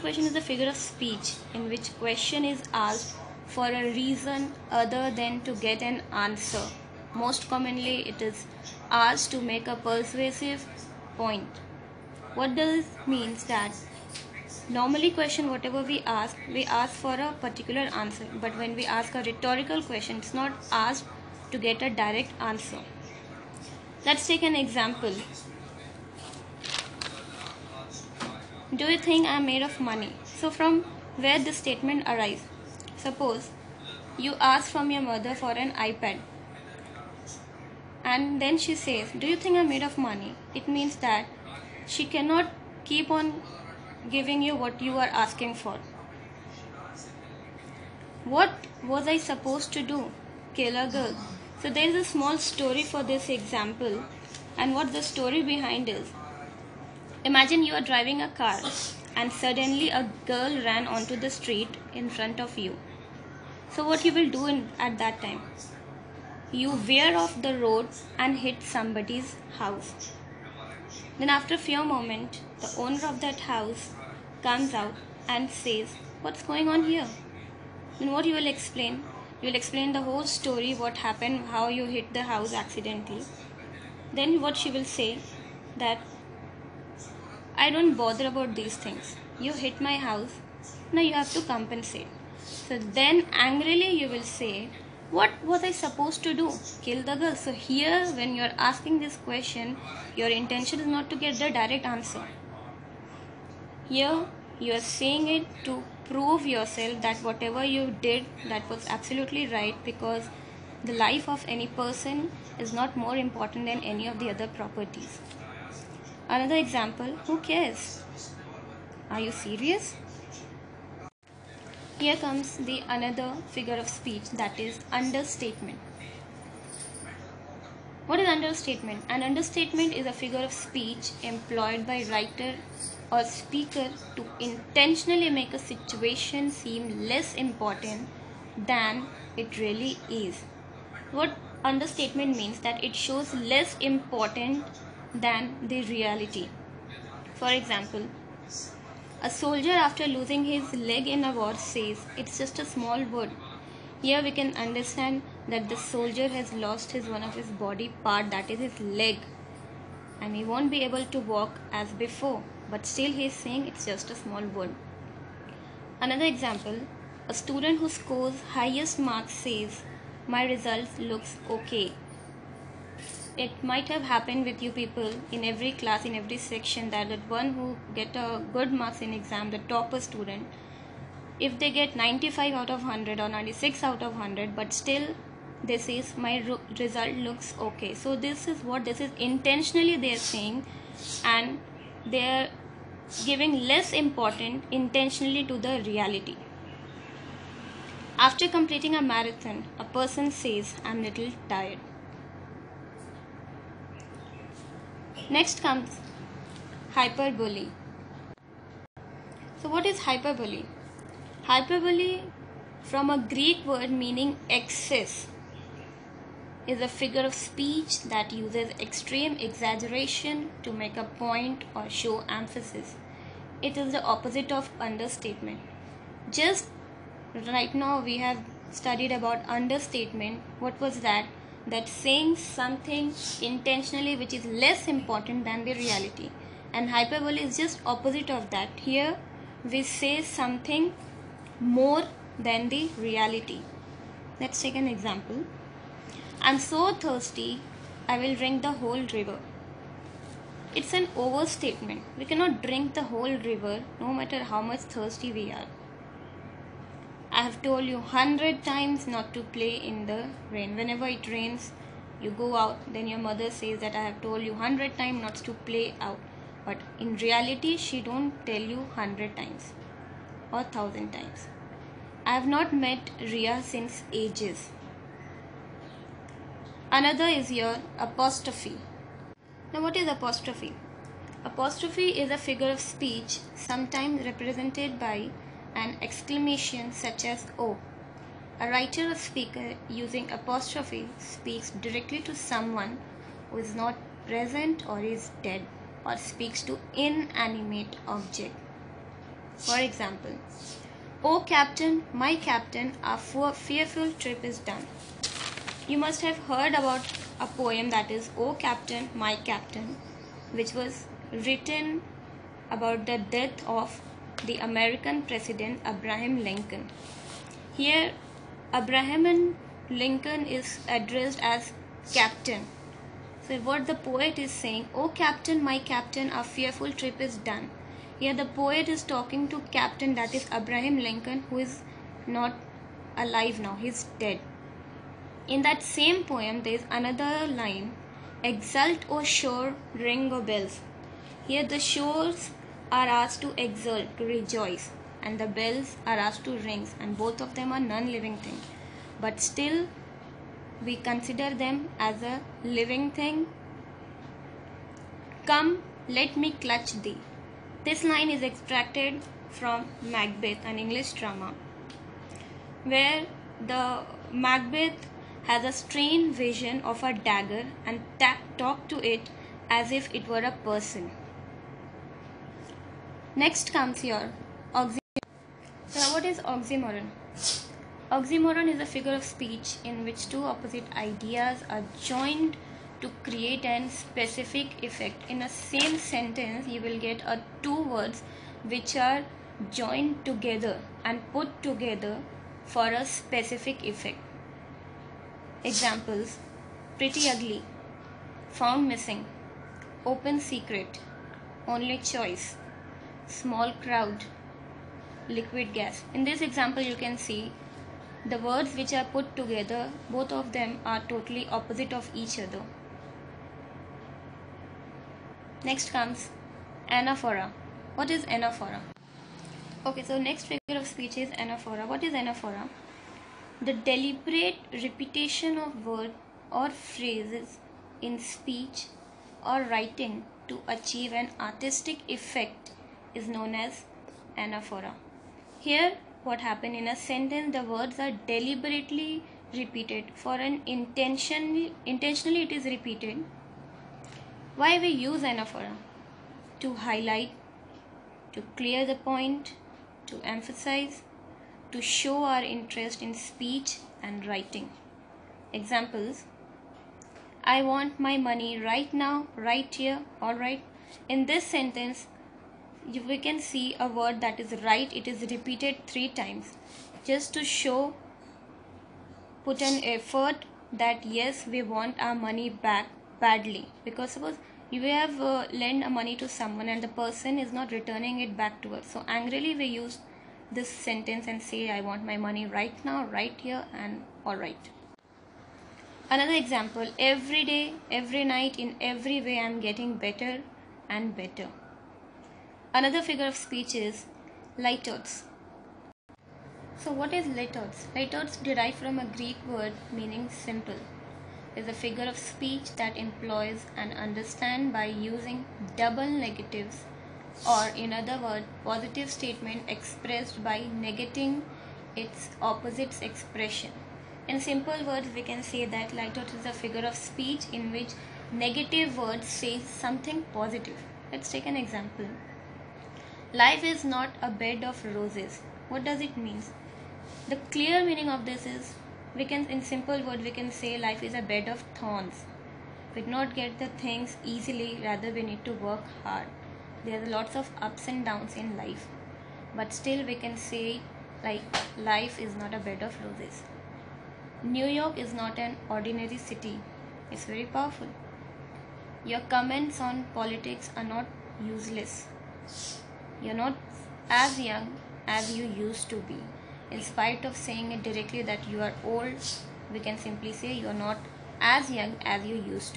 question is a figure of speech in which question is asked for a reason other than to get an answer. Most commonly, it is asked to make a persuasive point. What does this means that normally question whatever we ask we ask for a particular answer but when we ask a rhetorical question it's not asked to get a direct answer let's take an example do you think i'm made of money so from where this statement arises suppose you ask from your mother for an ipad and then she says do you think i'm made of money it means that she cannot keep on giving you what you are asking for. What was I supposed to do? Kill a girl. So there is a small story for this example, and what the story behind is. Imagine you are driving a car and suddenly a girl ran onto the street in front of you. So what you will do in, at that time? You veer off the road and hit somebody's house. Then after a few moments, the owner of that house comes out and says, What's going on here? Then what you will explain? You will explain the whole story, what happened, how you hit the house accidentally. Then what she will say that I don't bother about these things. You hit my house, now you have to compensate. So then angrily you will say, What was I supposed to do? Kill the girl. So here when you are asking this question, your intention is not to get the direct answer here you are saying it to prove yourself that whatever you did that was absolutely right because the life of any person is not more important than any of the other properties. Another example, who cares? Are you serious? Here comes the another figure of speech that is understatement. What is understatement? An understatement is a figure of speech employed by writer or speaker to intentionally make a situation seem less important than it really is. What understatement means that it shows less important than the reality. For example, a soldier after losing his leg in a war says it's just a small wound. Here we can understand that the soldier has lost his one of his body part that is his leg and he won't be able to walk as before but still he is saying it's just a small wound. Another example, a student who scores highest marks says, my results looks okay. It might have happened with you people in every class, in every section that the one who get a good marks in exam, the topper student, if they get 95 out of 100 or 96 out of 100, but still this is my result looks okay. So this is what this is intentionally they are saying and they're giving less importance intentionally to the reality. After completing a marathon, a person says, I'm little tired. Next comes hyperbole. So, what is hyperbole? Hyperbole, from a Greek word meaning excess, is a figure of speech that uses extreme exaggeration to make a point or show emphasis. It is the opposite of understatement. Just right now we have studied about understatement. What was that? That saying something intentionally which is less important than the reality. And hyperbole is just opposite of that. Here we say something more than the reality. Let's take an example. I'm so thirsty, I will drink the whole river. It's an overstatement. We cannot drink the whole river no matter how much thirsty we are. Have told you hundred times not to play in the rain. Whenever it rains, you go out, then your mother says that I have told you hundred times not to play out. But in reality, she don't tell you hundred times or thousand times. I have not met Ria since ages. Another is your apostrophe. Now, what is apostrophe? Apostrophe is a figure of speech sometimes represented by an exclamation such as oh. A writer or speaker using apostrophe speaks directly to someone who is not present or is dead or speaks to inanimate object. For example, O Captain, my Captain, our fearful trip is done. You must have heard about a poem that is O Captain, my Captain, which was written about the death of the American President Abraham Lincoln. Here, Abraham Lincoln is addressed as Captain. So, what the poet is saying, Oh Captain, my Captain, our fearful trip is done. Here, the poet is talking to Captain, that is Abraham Lincoln, who is not alive now, he's dead. In that same poem, there is another line Exult, O shore, ring, O bells. Here, the shores are asked to exult, to rejoice, and the bells are asked to ring, and both of them are non living things. But still, we consider them as a living thing. Come, let me clutch thee. This line is extracted from Macbeth, an English drama, where the Macbeth has a strained vision of a dagger and ta- talk to it as if it were a person. Next comes your oxymoron. So, what is oxymoron? Oxymoron is a figure of speech in which two opposite ideas are joined to create an specific effect. In a same sentence, you will get a two words which are joined together and put together for a specific effect. Examples Pretty ugly, found missing, open secret, only choice small crowd liquid gas. In this example you can see the words which are put together both of them are totally opposite of each other. Next comes anaphora. What is anaphora? Okay so next figure of speech is anaphora. What is anaphora? The deliberate repetition of word or phrases in speech or writing to achieve an artistic effect is known as anaphora. Here, what happened in a sentence, the words are deliberately repeated. For an intention, intentionally, it is repeated. Why we use anaphora? To highlight, to clear the point, to emphasize, to show our interest in speech and writing. Examples I want my money right now, right here, alright. In this sentence, we can see a word that is right. It is repeated three times. Just to show put an effort that yes we want our money back badly. Because suppose you have uh, lent money to someone and the person is not returning it back to us. So angrily we use this sentence and say i want my money right now right here and all right. Another example every day every night in every way i'm getting better and better Another figure of speech is litotes. So, what is litotes? Litotes derive from a Greek word meaning simple. Is a figure of speech that employs an understand by using double negatives, or in other words, positive statement expressed by negating its opposite's expression. In simple words, we can say that litotes is a figure of speech in which negative words say something positive. Let's take an example. Life is not a bed of roses. What does it mean? The clear meaning of this is we can in simple word we can say life is a bed of thorns. We do not get the things easily, rather we need to work hard. There are lots of ups and downs in life. But still we can say like life is not a bed of roses. New York is not an ordinary city. It's very powerful. Your comments on politics are not useless. You're not as young as you used to be. In spite of saying it directly that you are old, we can simply say you're not as young as you used to.